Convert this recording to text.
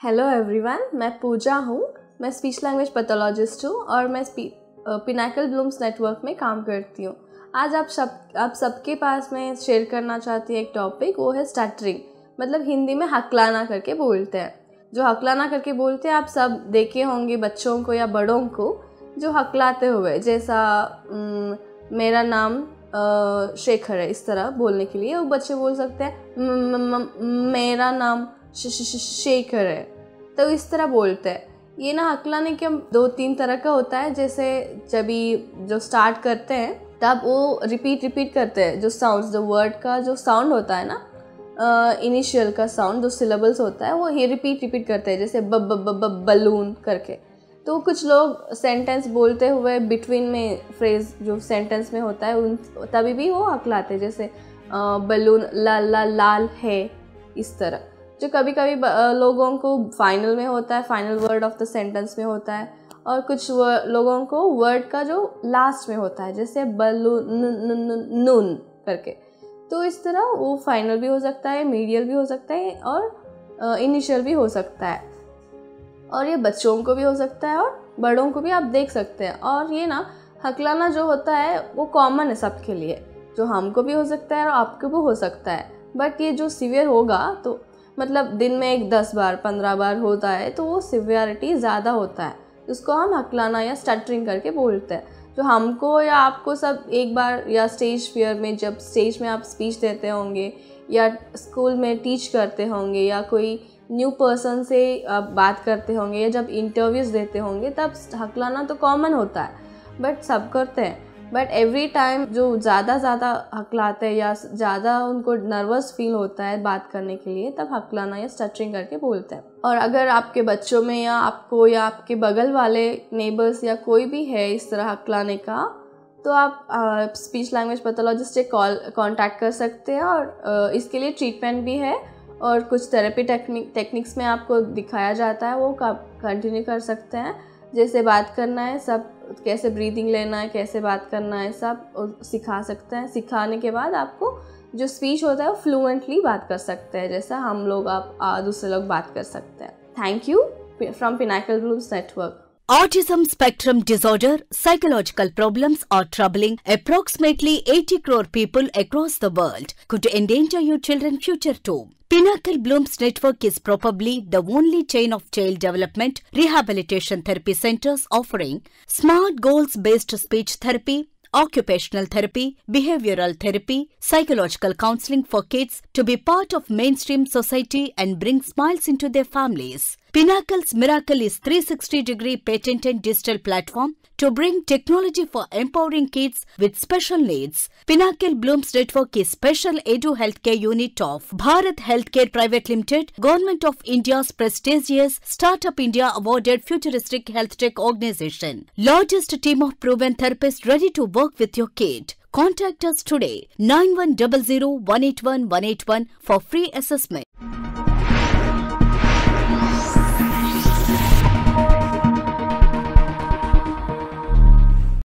Hello everyone मैं पूजा हूँ। मैं स्पीच लैंग्वेज पैथोलॉजिस्ट हूँ और मैं पिनाकल ब्लूम्स नेटवर्क में काम करती हूँ। आज आप सब, आप सबके पास में शेयर करना चाहती हूँ एक टॉपिक वो है स्टटरिंग मतलब हिंदी में हकलाना करके बोलते हैं। जो हकलाना करके बोलते हैं, आप सब देखे होंगे बच्चों को या बड़ों को, जो हकलाते हुए, जैसा मेरा नाम शेखर है इस तरह बोलने के लिए, वो बच्चे बोल सकते हैं मेरा नाम शेखर है। तो इस तरह बोलते हैं। ये ना हकलाने के दो तीन तरह का होता है, जैसे जब जो स्टार्ट करते हैं, तब वो रिपीट रिपीट करते हैं। जो साउंड जो वर्ड का जो साउंड होता है ना इनिशियल का साउंड जो सिलेबल्स होता है, वो ये रिपीट रिपीट करते हैं, जैसे बब बब बब बलून करके। तो कुछ लोग सेंटेंस बोलते हुए बिटवीन में फ्रेज जो सेंटेंस में होता है, उन, तभी भी वो हकलाते जैसे बलून लाल लाल लाल है, इस तरह। जो कभी कभी लोगों को फाइनल में होता है final word of the sentence में होता है और कुछ लोगों को वर्ड का जो लास्ट में होता है, जैसे बलू नून करके। तो इस तरह वो फाइनल भी हो सकता है मीडियल भी हो सकता है और इनिशियल भी हो सकता है। और ये बच्चों को भी हो सकता है और बड़ों को भी आप देख सकते हैं। और ये ना, हकलाना जो होता है, वो कॉमन है सबके लिए। जो हमको भी हो सकता है और आपको भी हो सकता है। बट ये जो सीवियर होगा तो मतलब दिन में एक दस बार, पंद्रह बार होता है तो वो सिवियरिटी ज़्यादा होता है। उसको हम हकलाना या स्टटरिंग करके बोलते हैं। तो हमको या आपको सब एक बार या स्टेज फियर में, जब स्टेज में आप स्पीच देते होंगे या स्कूल में टीच करते होंगे या कोई न्यू पर्सन से आप बात करते होंगे या जब इंटरव्यूज़ देते होंगे, तब हकलाना तो कॉमन होता है। बट सब करते हैं। बट एवरी टाइम जो ज़्यादा ज़्यादा हकलाते हैं या ज़्यादा उनको नर्वस फील होता है बात करने के लिए तब हकलाना या स्टटरिंग करके बोलते हैं। और अगर आपके बच्चों में या आपको या आपके बगल वाले नेबर्स या कोई भी है इस तरह हकलाने का तो आप स्पीच लैंग्वेज पैथोलॉजिस्ट से कॉल कांटेक्ट कर सकते हैं और आ, इसके लिए ट्रीटमेंट भी है और कुछ थेरेपी टेक्निक टेक्निक्स में आपको दिखाया जाता है वो कंटिन्यू कर सकते हैं। जैसे बात करना है सब कैसे ब्रीदिंग लेना है, कैसे बात करना है, सब सिखा सकते हैं। सिखाने के बाद आपको जो स्पीच होता है वो फ्लुएंटली बात कर सकते हैं, जैसा हम लोग आप दूसरे लोग बात कर सकते हैं। Thank you from pinnacle groups network Autism spectrum disorder, psychological problems are troubling approximately 80 crore people across the world. Could endanger your children's future too. Pinnacle Blooms Network is probably the only chain of child development rehabilitation therapy centers offering smart goals based speech therapy, occupational therapy, behavioral therapy, psychological counseling for kids to be part of mainstream society and bring smiles into their families. Pinnacle's Miracle is 360 degree patented digital platform to bring technology for empowering kids with special needs. Pinnacle Blooms Network is special Edu Healthcare Unit of Bharat Healthcare Private Limited, Government of India's prestigious Startup India awarded futuristic health tech organization. Largest team of proven therapists ready to work with your kid. Contact us today 9100 181 181 for free assessment.